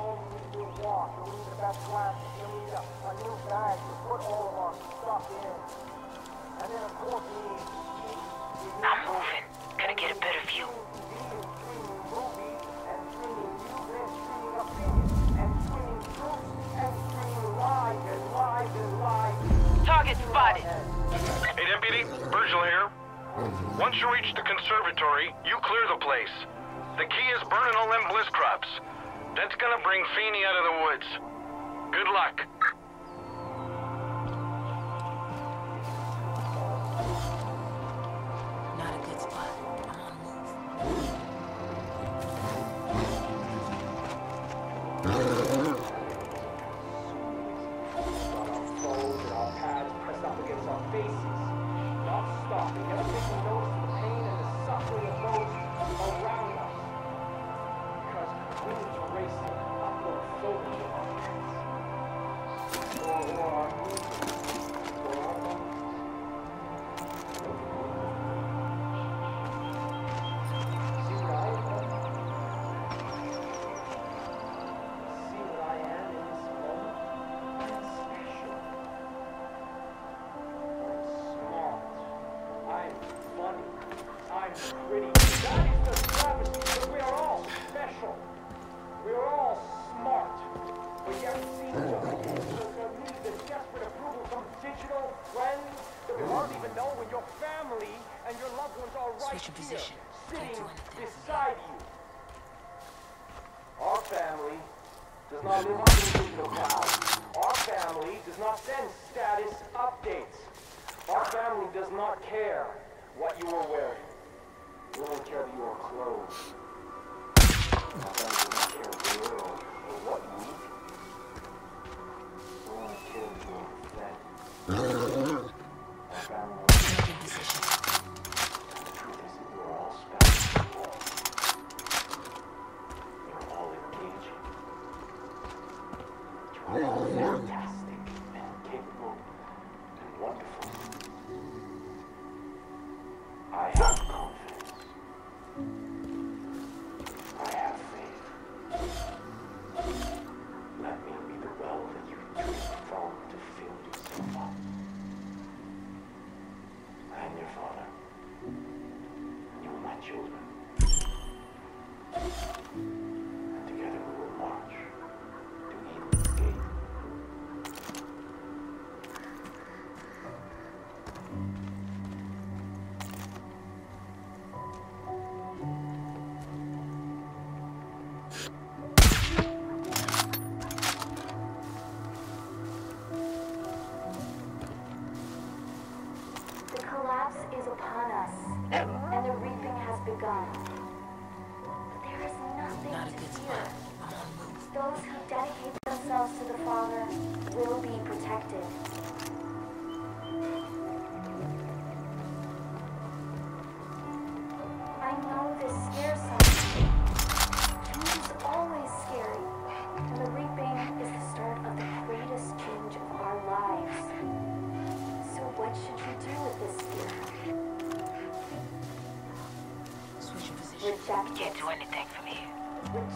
we need to the a, new put all of our stuff in. And then, of course, need... I'm moving. Gonna get a better view. Target spotted. Hey, Deputy. Virgil here. Once you reach the conservatory, you clear the place. The key is burning all them bliss crops. That's gonna bring Feeney out of the woods. Good luck.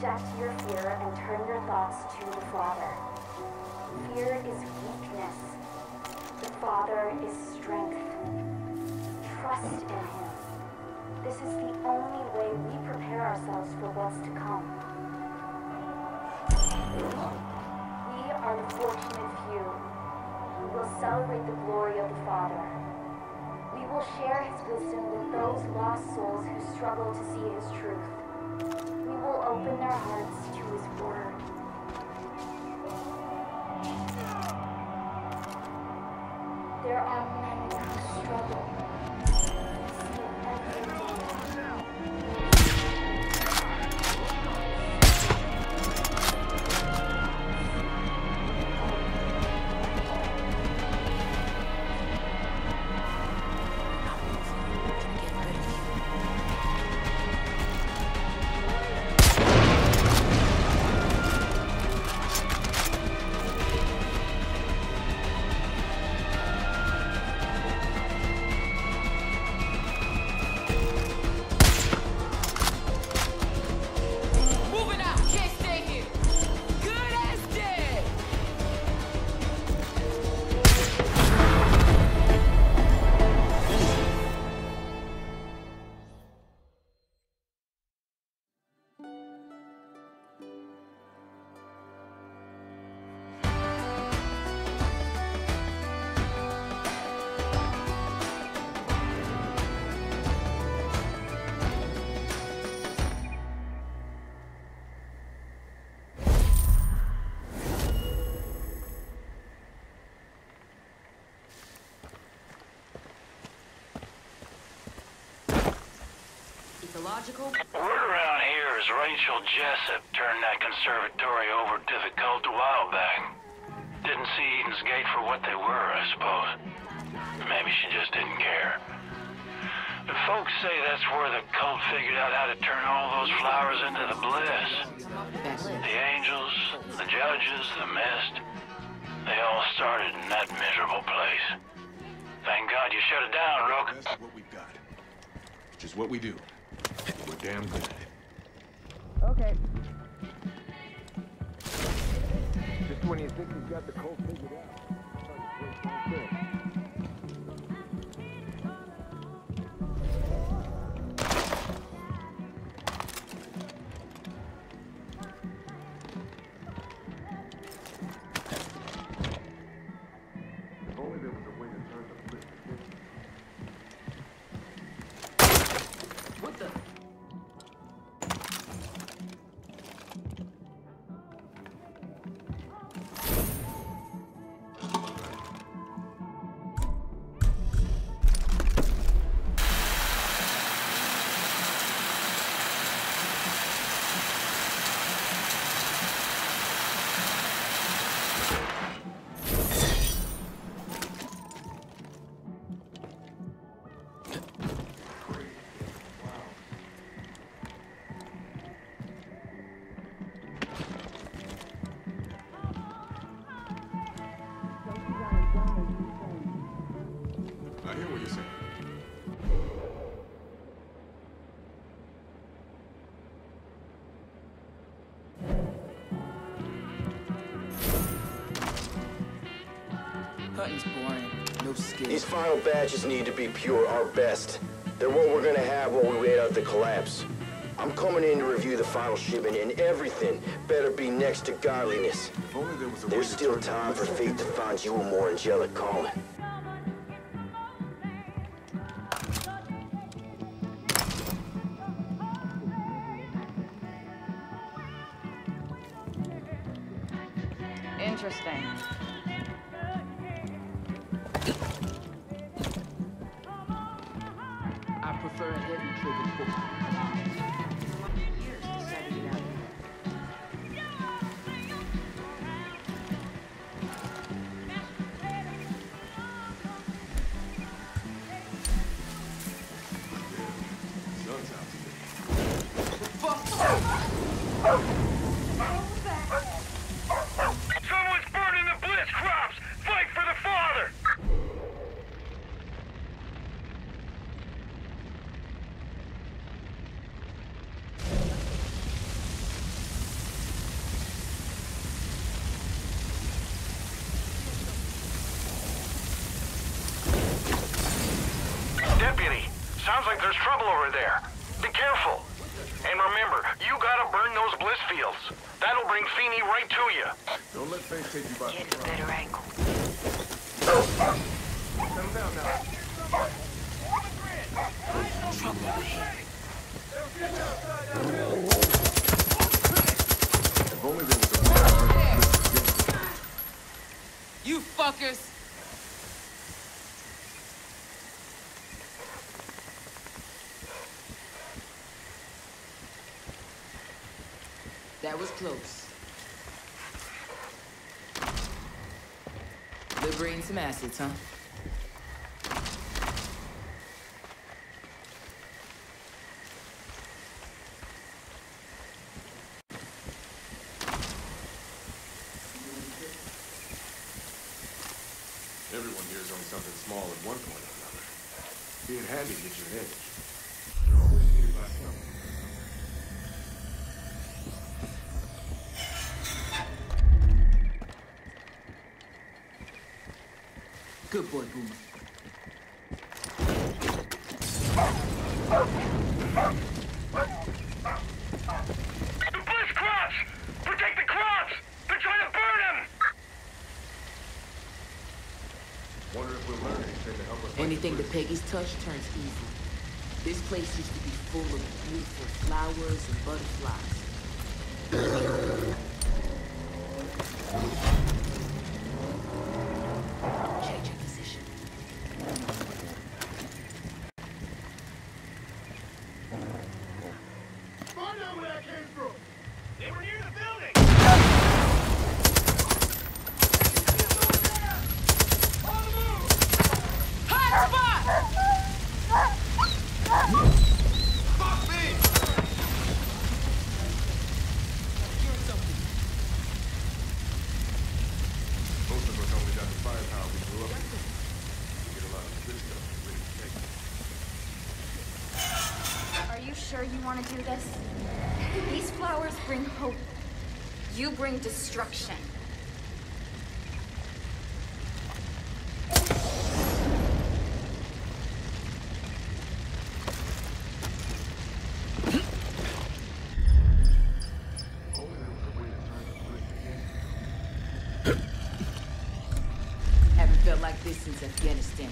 Reject your fear and turn your thoughts to the Father. Fear is weakness. The Father is strength. Trust in Him. This is the only way we prepare ourselves for what's to come. We are the fortunate few who will celebrate the glory of the Father. We will share His wisdom with those lost souls who struggle to see His truth open their hearts to his word. There are Ecological? Word around here is Rachel Jessop turned that conservatory over to the cult a while back. Didn't see Eden's Gate for what they were, I suppose. Maybe she just didn't care. But folks say that's where the cult figured out how to turn all those flowers into the bliss. The angels, the judges, the mist. They all started in that miserable place. Thank God you shut it down, Rook. Best of what we've got. Which is what we do. And we're damn good. Okay. Just when you think you've got the cult figured out. These final batches need to be pure, our best. They're what we're gonna have while we wait out the collapse. I'm coming in to review the final shipment, and everything better be next to godliness. There There's still time for fate to find you a more angelic calling. That was close. Liberating some assets, huh? Peggy's touch turns evil. This place used to be full of beautiful flowers and butterflies. do this. These flowers bring hope. You bring destruction. Haven't felt like this since Afghanistan.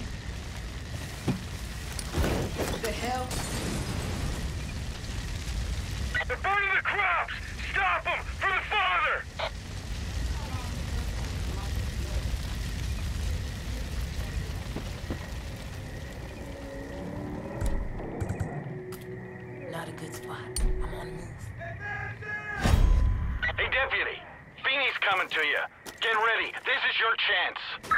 chance.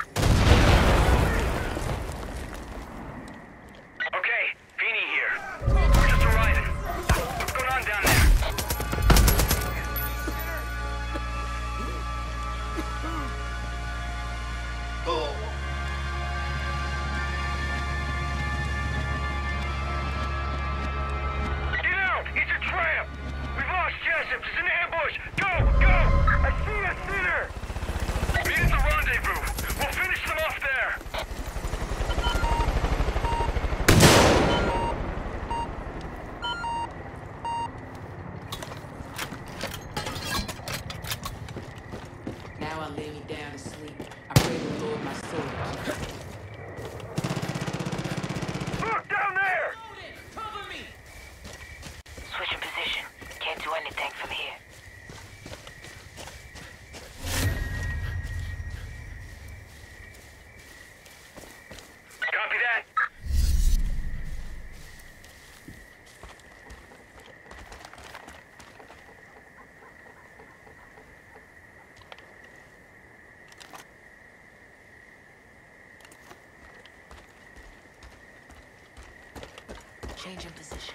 In position.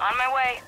On my way.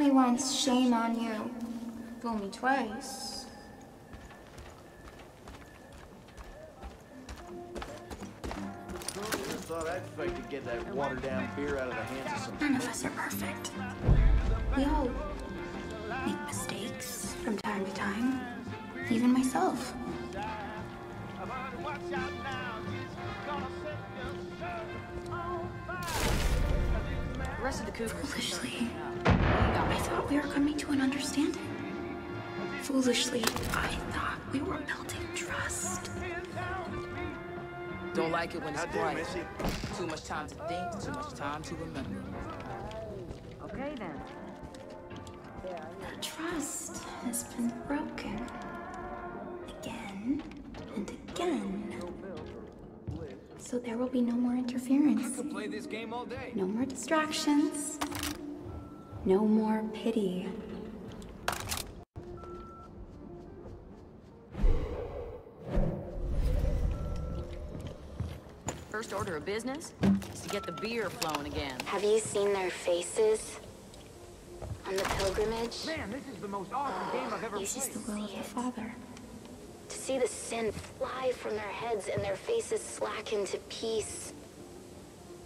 Me once, shame on you. Fool me twice. thought I'd fake to get that watered down beer out of the hands of some. None of us are perfect. The rest of the Cougars. Foolishly, I thought we were coming to an understanding. Foolishly, I thought we were building trust. Don't like it when it's quiet. Too much time to think, too much time to remember. Okay then. The trust has been broken. So there will be no more interference. Play this game all day. No more distractions. No more pity. First order of business is to get the beer flowing again. Have you seen their faces? On the pilgrimage? Man, this is the most awesome game I've ever This is played. the will of the Father. To see the sin fly from their heads and their faces slacken to peace.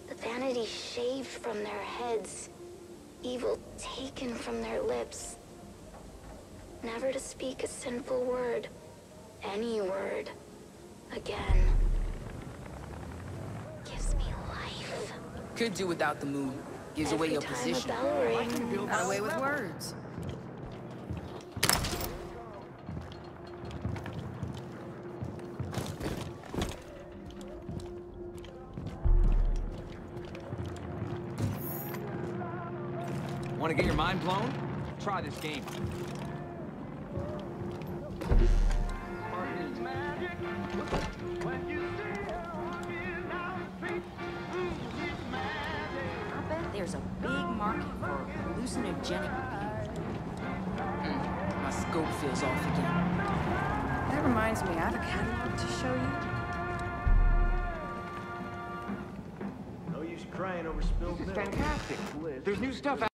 The vanity shaved from their heads. Evil taken from their lips. Never to speak a sinful word. Any word. Again. Gives me life. Could do without the moon. Gives away your time position. a bell rings. Got away with words. to get your mind blown? Try this game. I bet there's a big market for hallucinogenic mm, my scope feels off again. That reminds me, I have a catalog to show you. No use crying over spilled This is milk. fantastic. There's new stuff out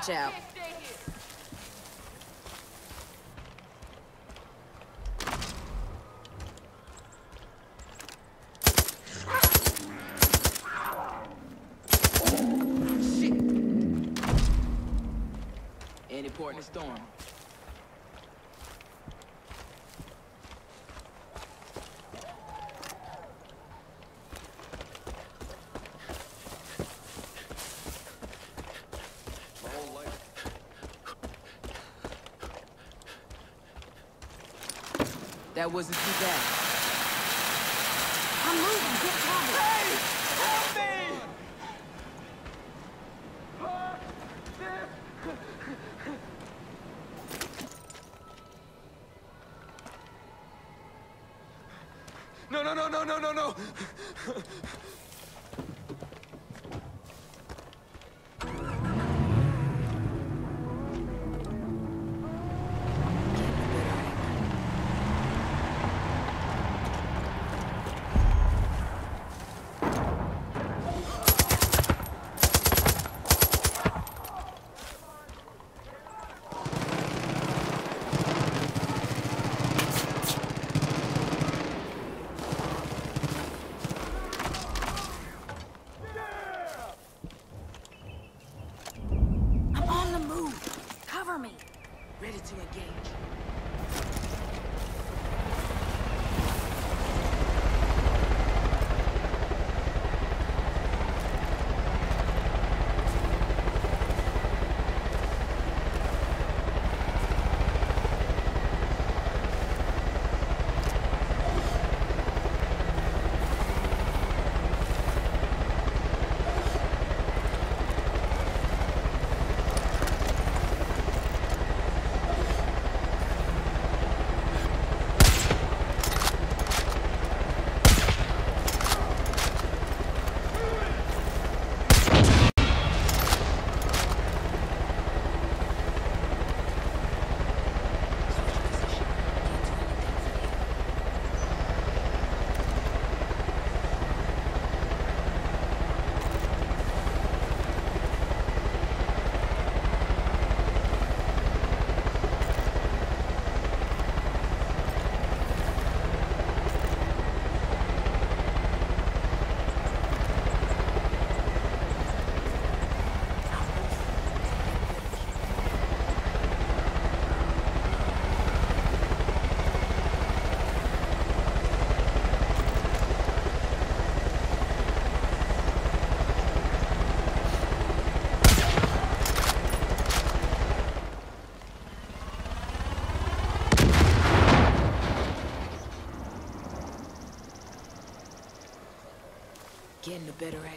Watch out. Any port in the storm. That wasn't too bad. better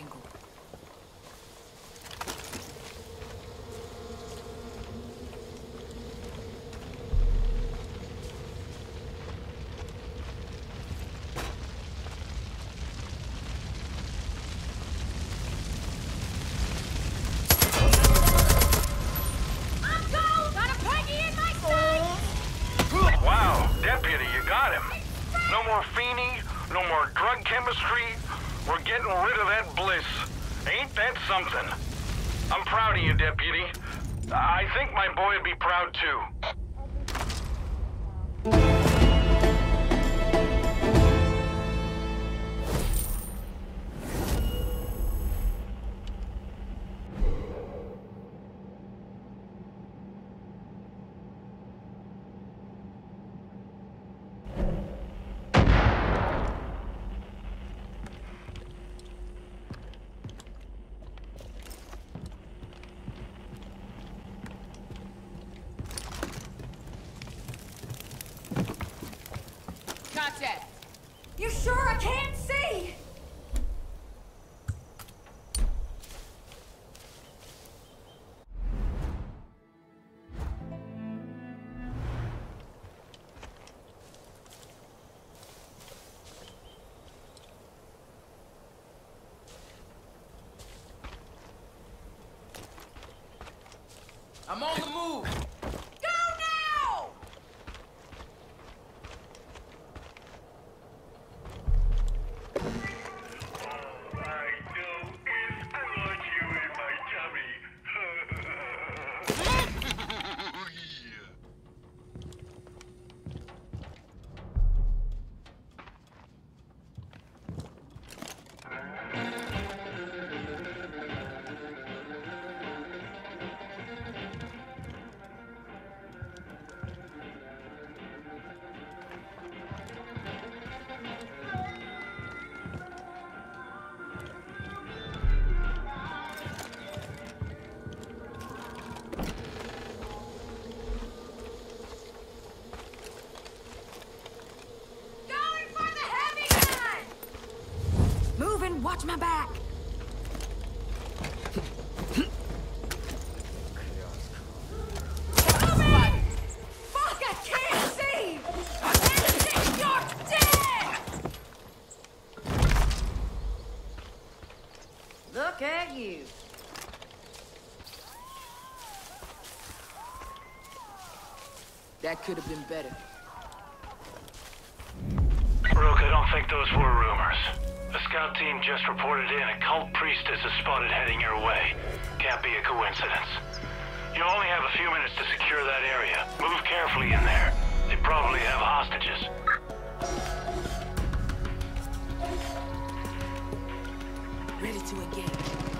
That could have been better. Rook, I don't think those were rumors. The scout team just reported in a cult priestess is spotted heading your way. Can't be a coincidence. You only have a few minutes to secure that area. Move carefully in there. They probably have hostages. Ready to engage.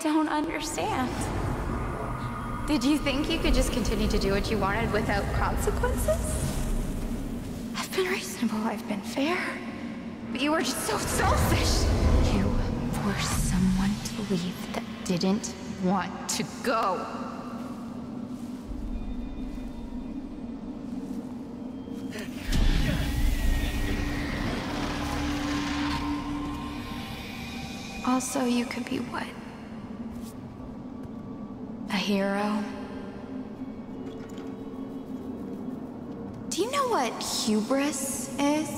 Don't understand. Did you think you could just continue to do what you wanted without consequences? I've been reasonable, I've been fair. But you were just so selfish. You forced someone to leave that didn't want to go. Also, you could be what? Hero? Do you know what hubris is?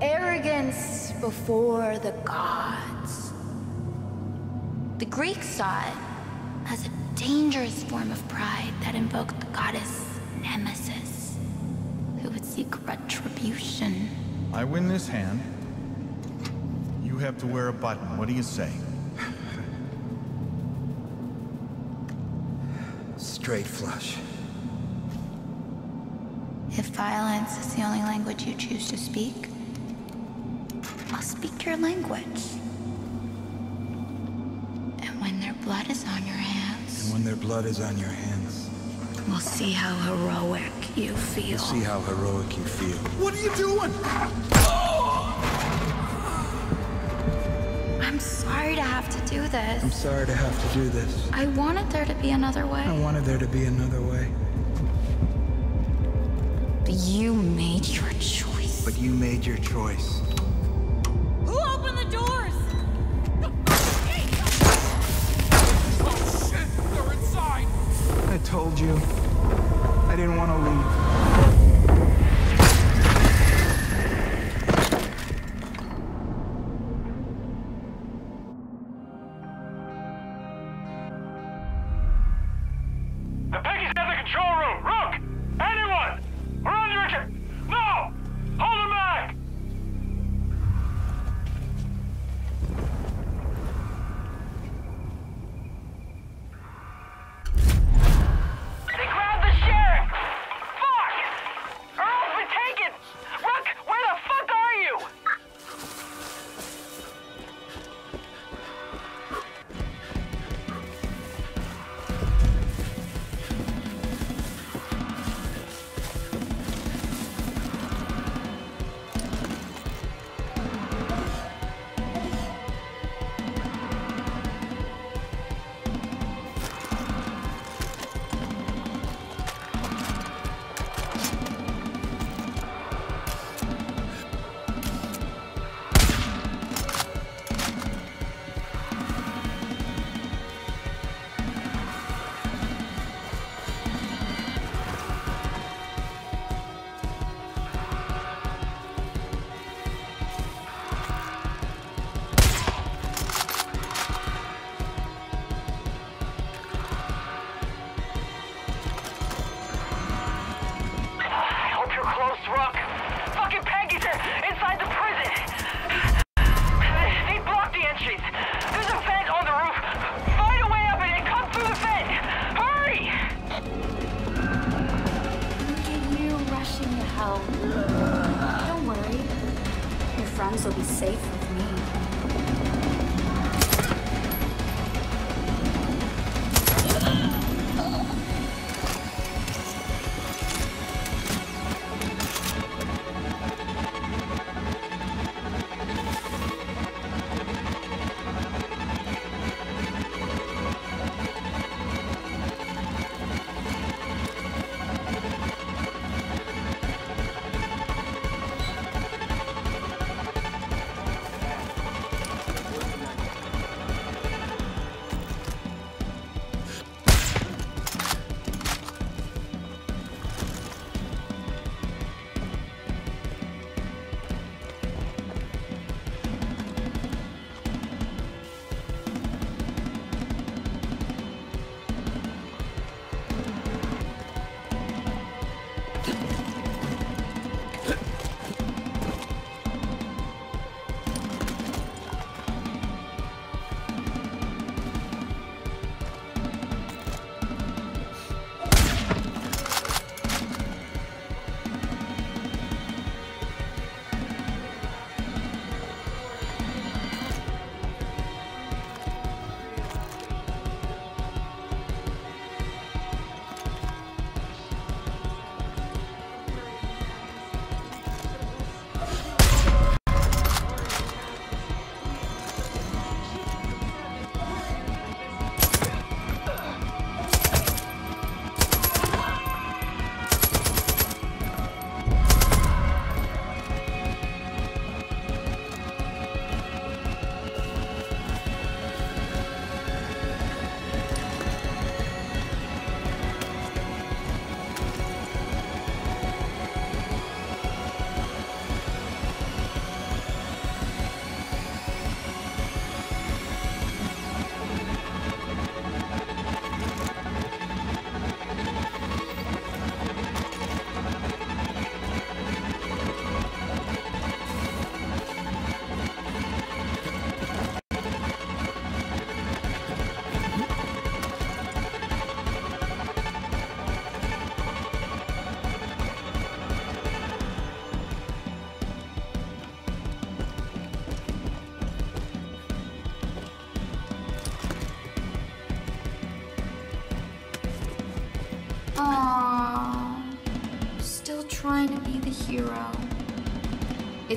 Arrogance before the gods. The Greeks saw it as a dangerous form of pride that invoked the goddess Nemesis, who would seek retribution. I win this hand. You have to wear a button. What do you say? Straight flush. If violence is the only language you choose to speak, I'll speak your language. And when their blood is on your hands, And when their blood is on your hands, we'll see how heroic you feel. We'll see how heroic you feel. What are you doing? have to do this. I'm sorry to have to do this. I wanted there to be another way. I wanted there to be another way. But you made your choice. But you made your choice.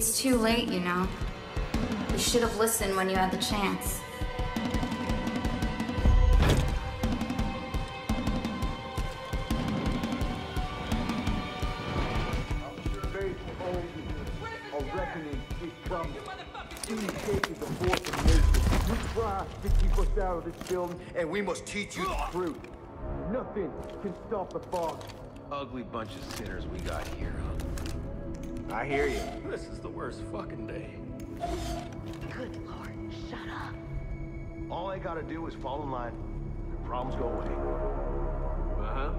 It's too late, you know. You should have listened when you had the chance. out of this building, and we must teach you the truth. Nothing can stop the fog. Ugly bunch of sinners we got here. I hear you. This is the worst fucking day. Good lord, shut up. All I gotta do is fall in line, and problems go away. Uh-huh.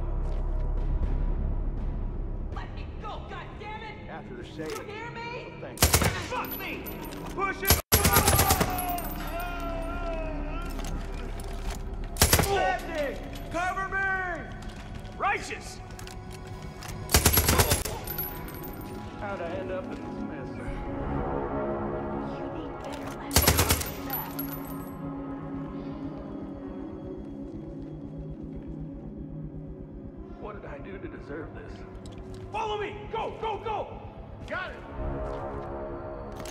Let me go, goddammit! After they're saved. You hear me? Thanks. Fuck me! Push it! Cover me! Righteous! How'd I end up in this mess? You need better lessons than that. What did I do to deserve this? Follow me! Go, go, go! Got it!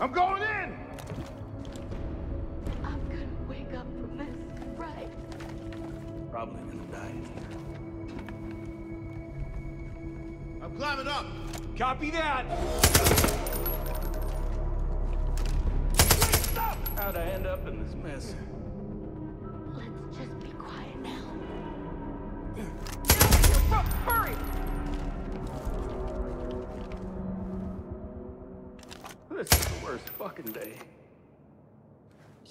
I'm going in! I'm gonna wake up from this, right? Probably gonna die in here. I'm climbing up! Copy that! How'd I end up in this mess? Let's just be quiet now. Hurry! This is the worst fucking day.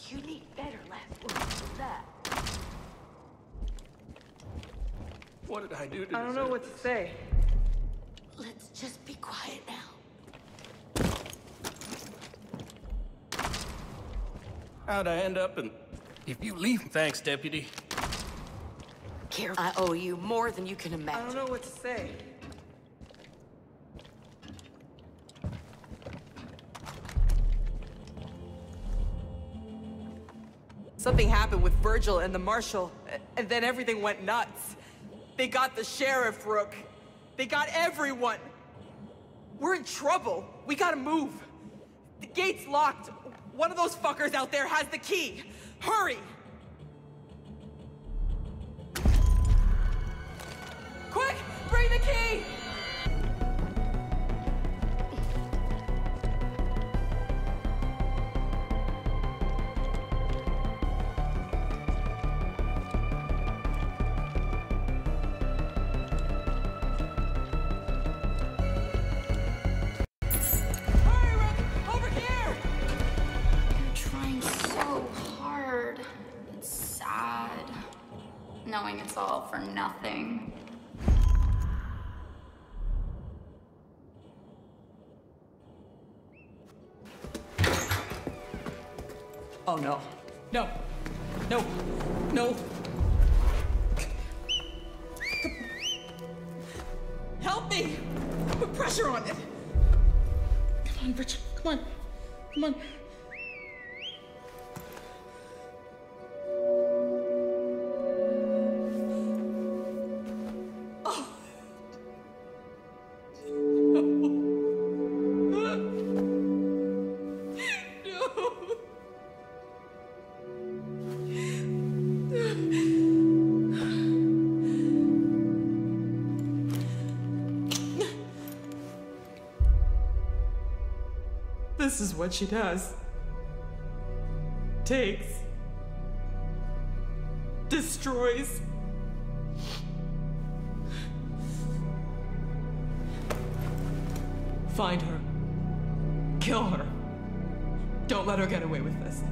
You need better lessons than that. What did I do to I don't know what to say. Let's just be quiet now. How'd I end up in... If you leave... Thanks, deputy. Care, I owe you more than you can imagine. I don't know what to say. Something happened with Virgil and the marshal, and then everything went nuts. They got the sheriff, Rook. They got everyone. We're in trouble. We gotta move. The gate's locked. One of those fuckers out there has the key. Hurry! Quick! Bring the key! Knowing it's all for nothing. Oh no. This is what she does. Takes. Destroys. Find her. Kill her. Don't let her get away with this.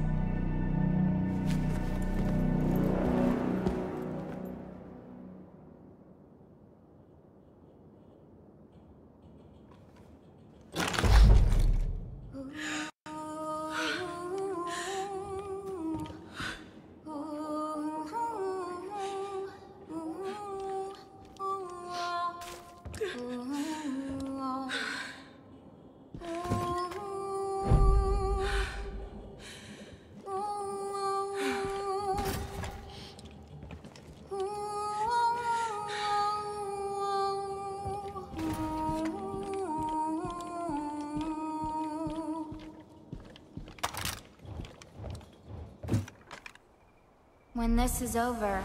This is over,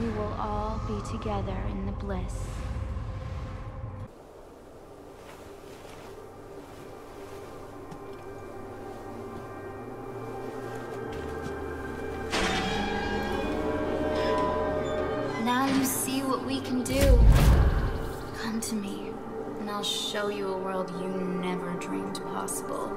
we will all be together in the bliss. Now you see what we can do. Come to me, and I'll show you a world you never dreamed possible.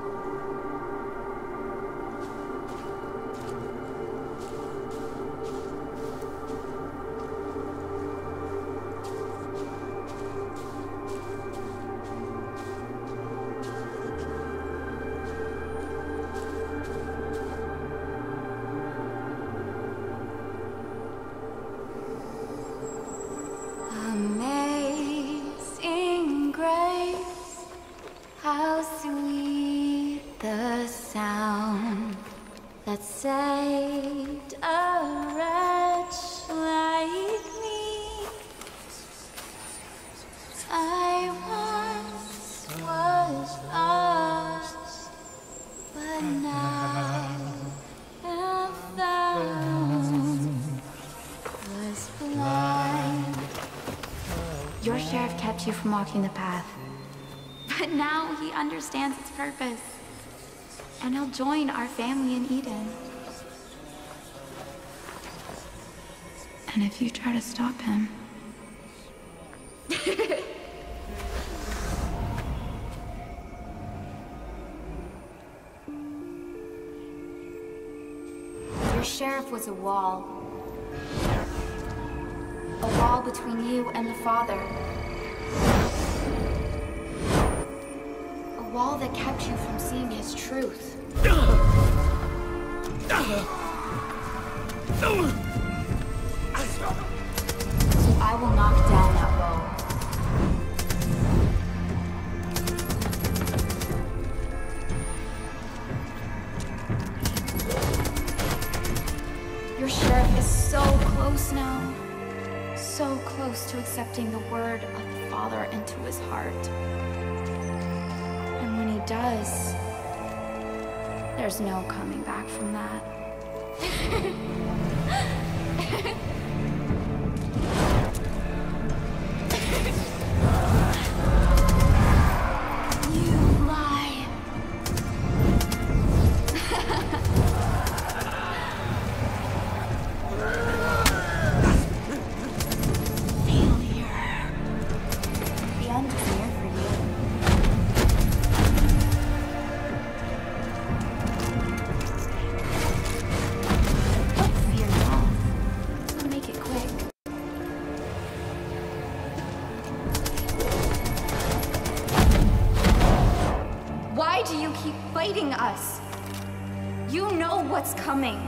Kept you from walking the path. But now he understands its purpose. And he'll join our family in Eden. And if you try to stop him. Your sheriff was a wall. A wall between you and the Father. Wall that kept you from seeing his truth. So I will knock down that wall. Your sheriff is so close now. So close to accepting the word of the Father into his heart. Does, there's no coming back from that. coming.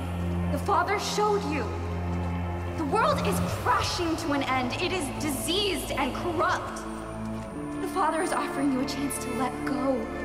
The Father showed you. The world is crashing to an end. It is diseased and corrupt. The Father is offering you a chance to let go.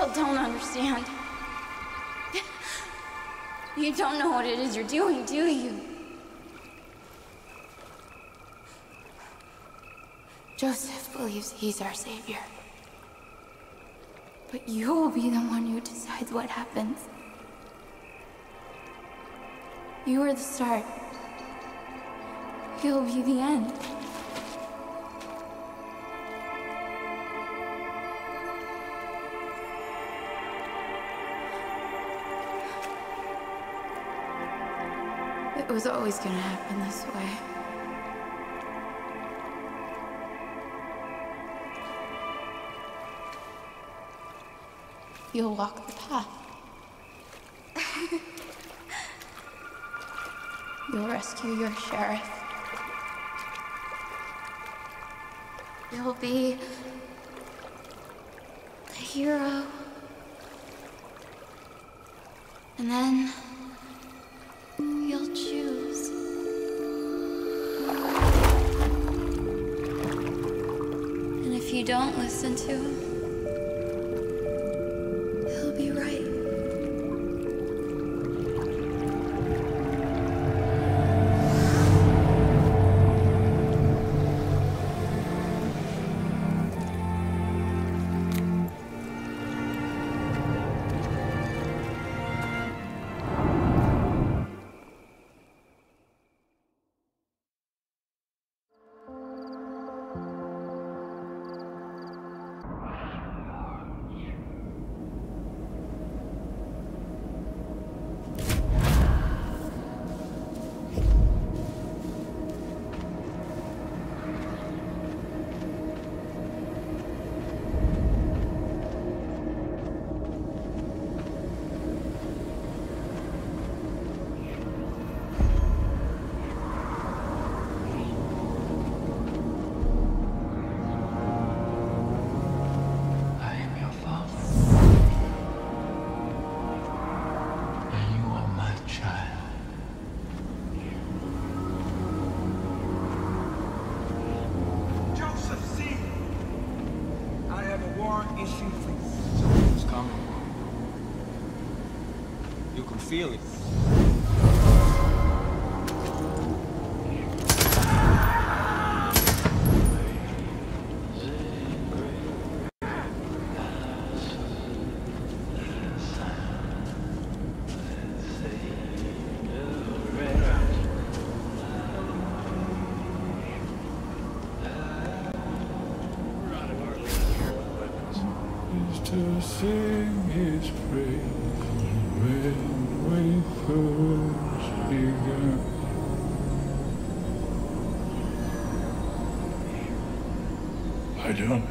Still don't understand. You don't know what it is you're doing, do you? Joseph believes he's our savior. But you'll be the one who decides what happens. You are the start. You'll be the end. It was always gonna happen this way. You'll walk the path. You'll rescue your sheriff. You'll be a hero. And then you'll choose. And if you don't listen to him,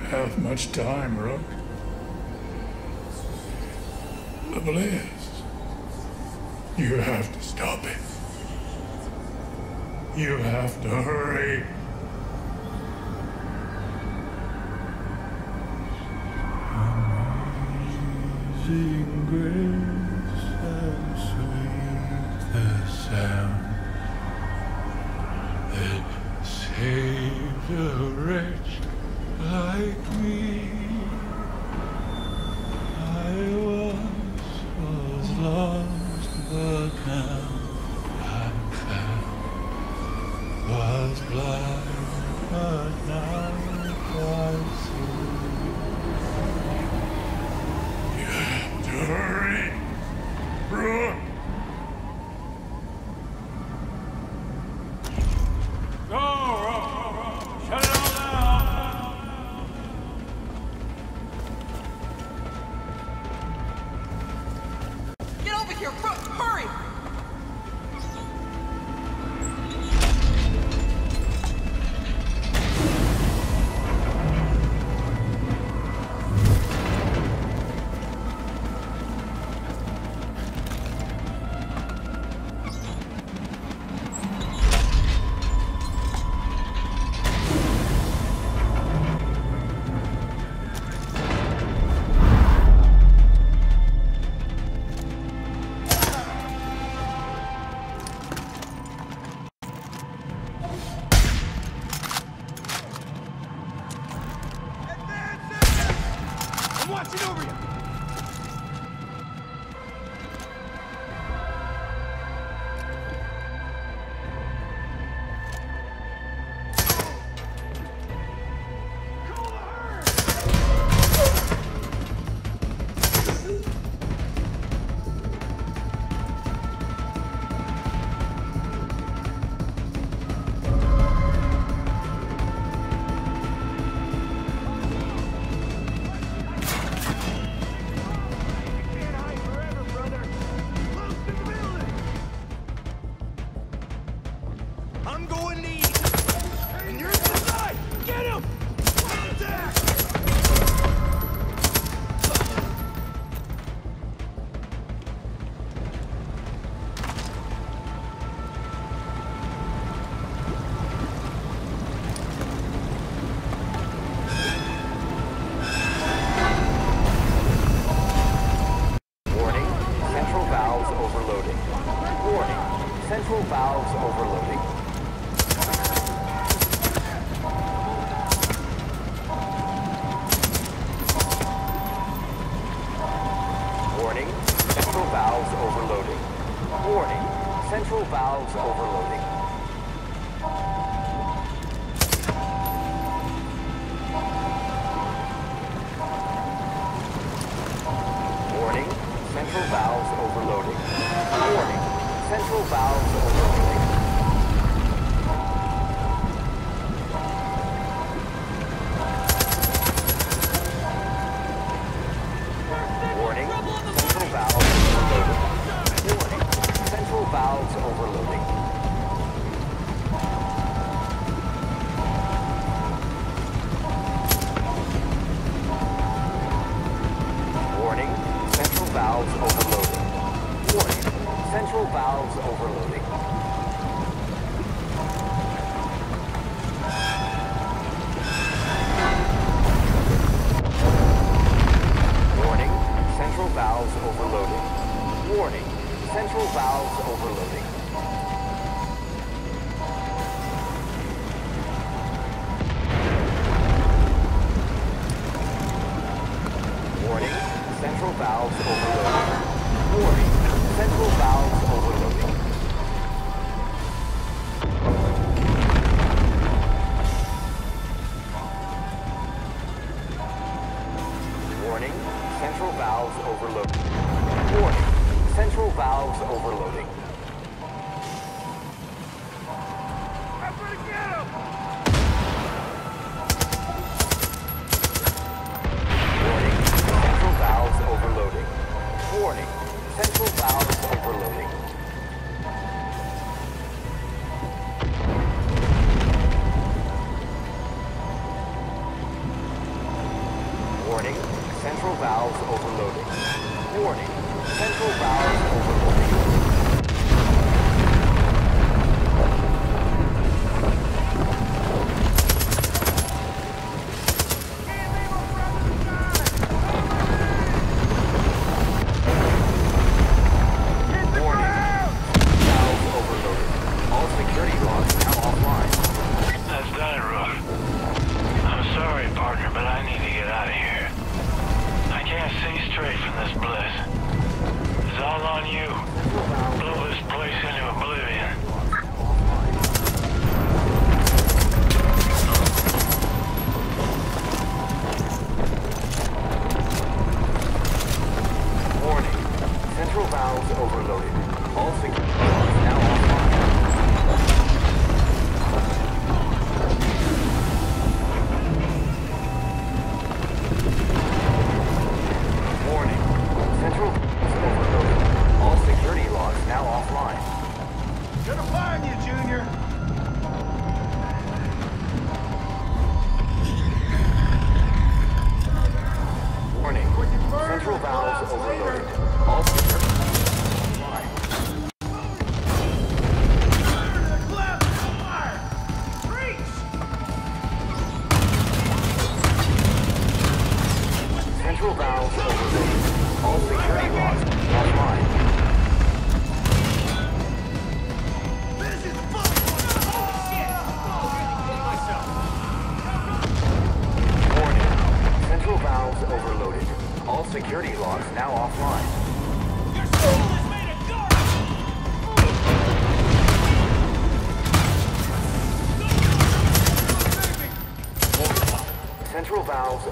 have much time, Rook. overloading.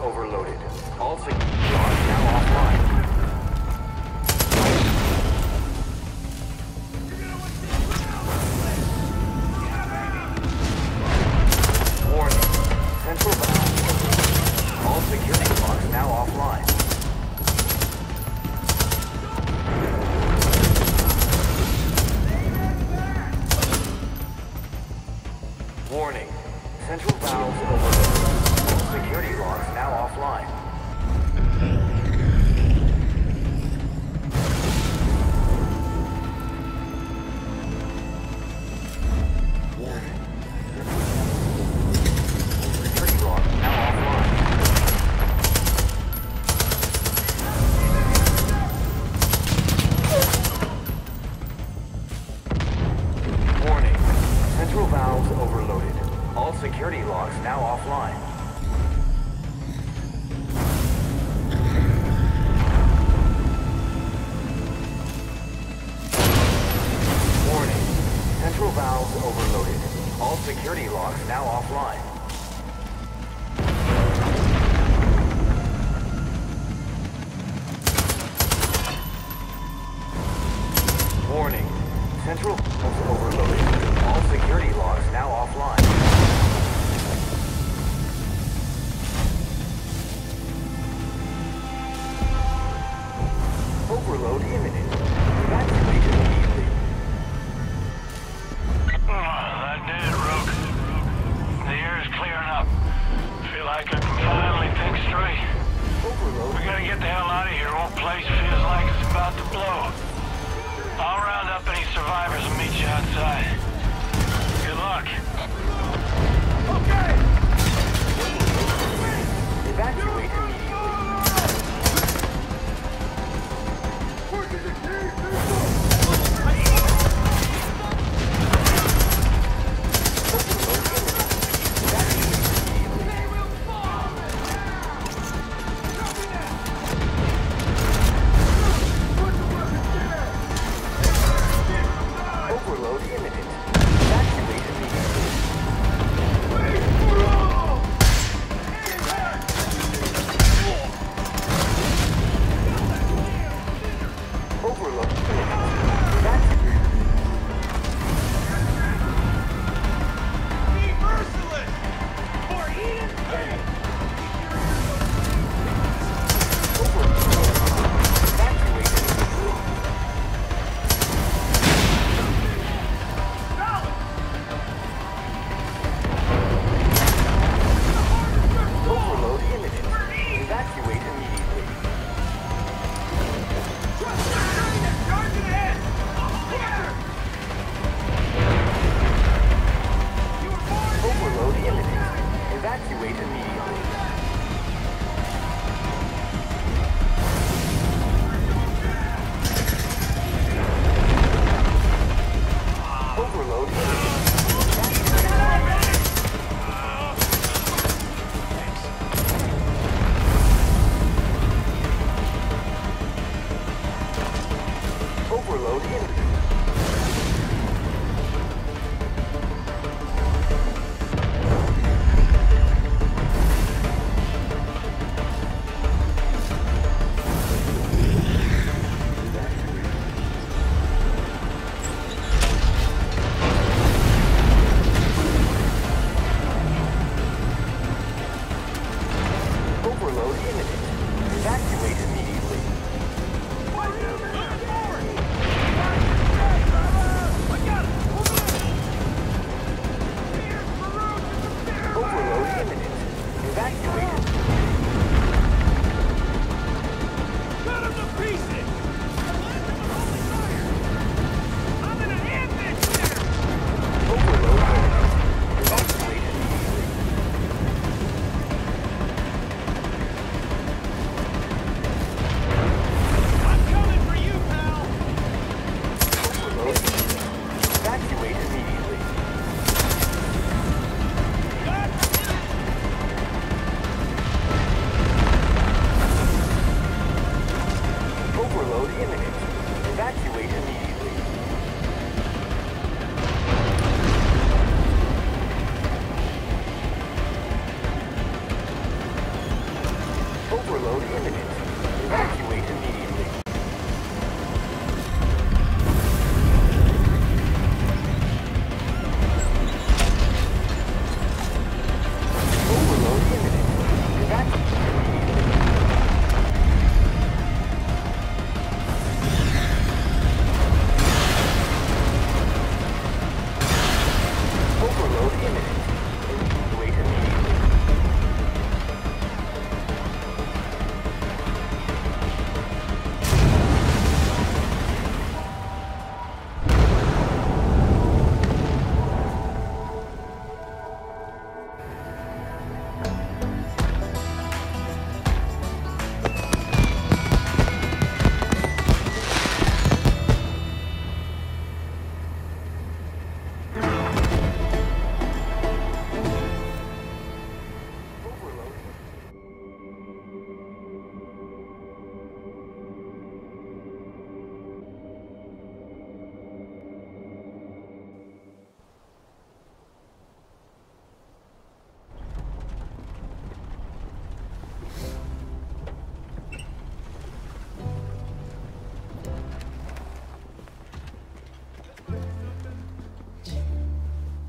Overloaded.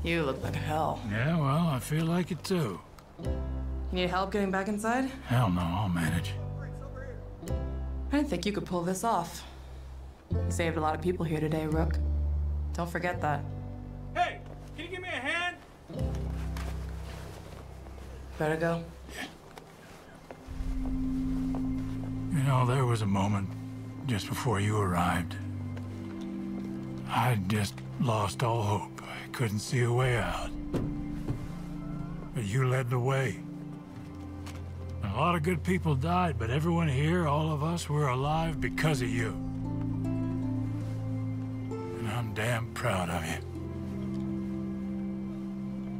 You look like hell. Yeah, well, I feel like it too. You need help getting back inside? Hell no, I'll manage. I didn't think you could pull this off. You saved a lot of people here today, Rook. Don't forget that. Hey, can you give me a hand? Better go. You know, there was a moment just before you arrived. I just lost all hope. Couldn't see a way out. But you led the way. A lot of good people died, but everyone here, all of us, we're alive because of you. And I'm damn proud of you.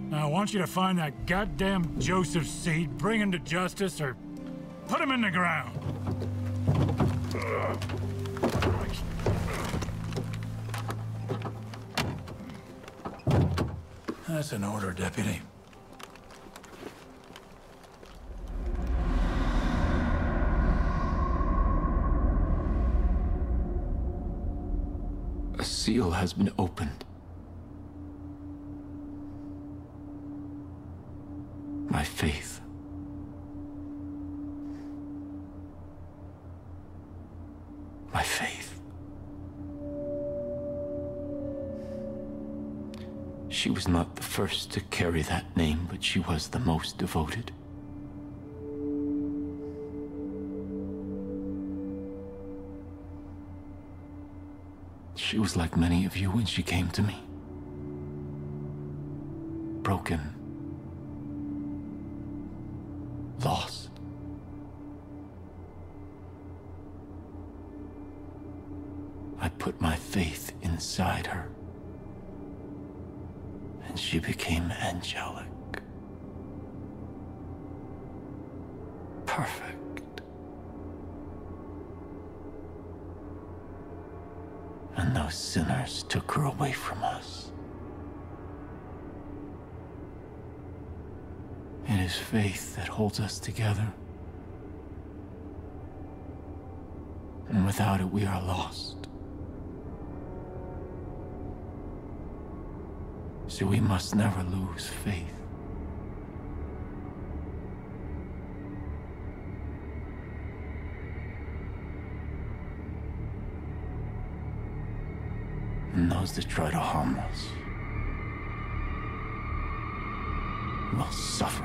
Now, I want you to find that goddamn Joseph Seed, bring him to justice, or put him in the ground. That's an order, Deputy. A seal has been opened. My faith. My faith. She was not first to carry that name, but she was the most devoted. She was like many of you when she came to me. Broken. She became angelic. Perfect. And those sinners took her away from us. It is faith that holds us together. And without it, we are lost. So we must never lose faith. And those that try to harm us will suffer.